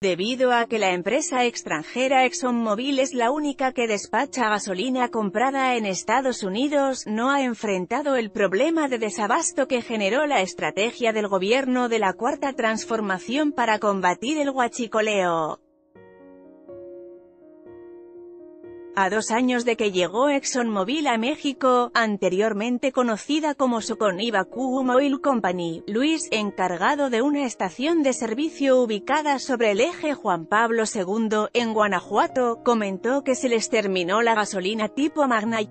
Debido a que la empresa extranjera ExxonMobil es la única que despacha gasolina comprada en Estados Unidos, no ha enfrentado el problema de desabasto que generó la estrategia del gobierno de la Cuarta Transformación para combatir el huachicoleo. A dos años de que llegó ExxonMobil a México, anteriormente conocida como Soconiva Oil Company, Luis, encargado de una estación de servicio ubicada sobre el eje Juan Pablo II, en Guanajuato, comentó que se les terminó la gasolina tipo Magna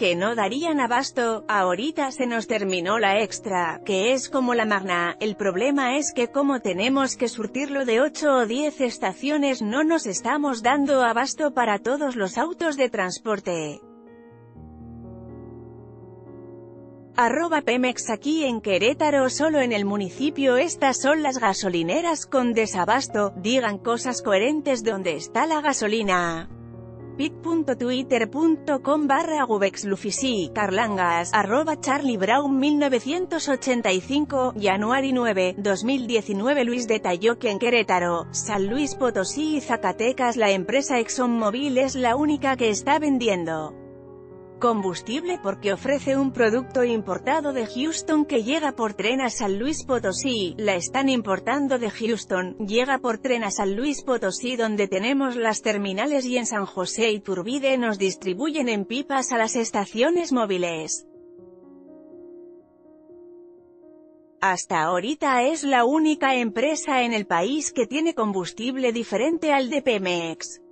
que no darían abasto, ahorita se nos terminó la extra, que es como la magna, el problema es que como tenemos que surtirlo de 8 o 10 estaciones no nos estamos dando abasto para todos los autos de transporte. Arroba Pemex aquí en Querétaro solo en el municipio. Estas son las gasolineras con desabasto, digan cosas coherentes donde está la gasolina bit.twitter.com barra Carlangas, arroba Charlie Brown 1985, Januari 9, 2019 Luis detalló que en Querétaro, San Luis Potosí y Zacatecas la empresa ExxonMobil es la única que está vendiendo combustible porque ofrece un producto importado de Houston que llega por tren a San Luis Potosí, la están importando de Houston, llega por tren a San Luis Potosí donde tenemos las terminales y en San José y Turbide nos distribuyen en pipas a las estaciones móviles. Hasta ahorita es la única empresa en el país que tiene combustible diferente al de Pemex.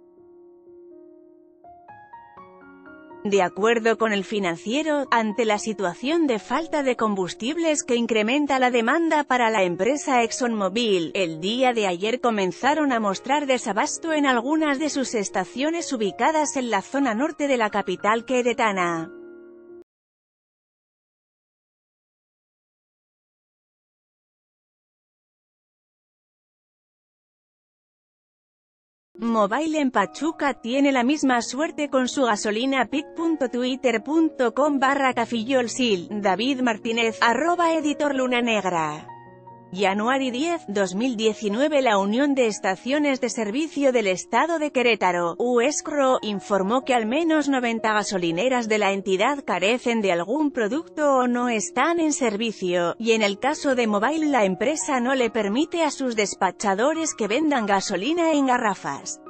De acuerdo con el financiero, ante la situación de falta de combustibles que incrementa la demanda para la empresa ExxonMobil, el día de ayer comenzaron a mostrar desabasto en algunas de sus estaciones ubicadas en la zona norte de la capital queretana. Mobile en Pachuca tiene la misma suerte con su gasolina pic.twitter.com barra cafillolsil, David Martínez, arroba editor Luna Negra. Januari 10, 2019 La Unión de Estaciones de Servicio del Estado de Querétaro, UESCRO, informó que al menos 90 gasolineras de la entidad carecen de algún producto o no están en servicio, y en el caso de Mobile la empresa no le permite a sus despachadores que vendan gasolina en garrafas.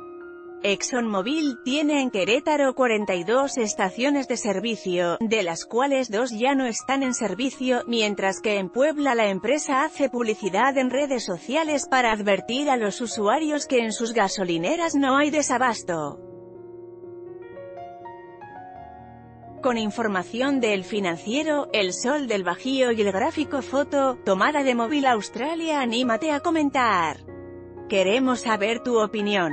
ExxonMobil tiene en Querétaro 42 estaciones de servicio, de las cuales dos ya no están en servicio, mientras que en Puebla la empresa hace publicidad en redes sociales para advertir a los usuarios que en sus gasolineras no hay desabasto. Con información del financiero, El Sol del Bajío y el gráfico foto, tomada de móvil Australia anímate a comentar. Queremos saber tu opinión.